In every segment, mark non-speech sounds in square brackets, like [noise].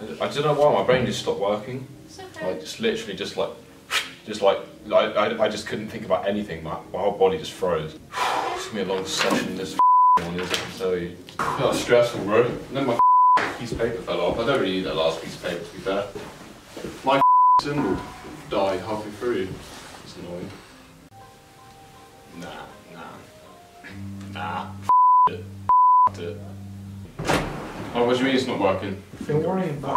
don't know why my brain just stopped working. It's okay. Like just literally just like, [sighs] just like I, I, I just couldn't think about anything. My, my whole body just froze. [sighs] It's gonna be a long session this [laughs] one is. I can tell you. That was stressful, bro. And then my [laughs] piece of paper fell off. I don't really need that last piece of paper to be fair. My [laughs] cymbal died halfway through. It's annoying. Nah, nah, nah. it. it. Oh, what do you mean it's not working? Don't worry about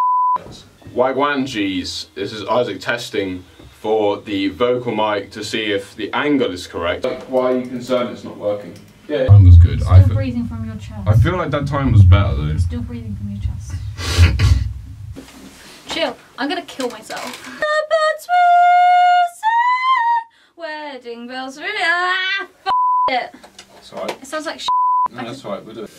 Wagwan G's. This is Isaac testing for the vocal mic to see if the angle is correct. Like, why are you concerned it's not working? Yeah. Time was good. Still breathing from your chest. I feel like that time was better though. Still breathing from your chest. [laughs] Chill. I'm gonna kill myself. The birds will sing, wedding bells ring. Ah, f- it. It's alright. It sounds like sh- No, that's alright. We'll do it.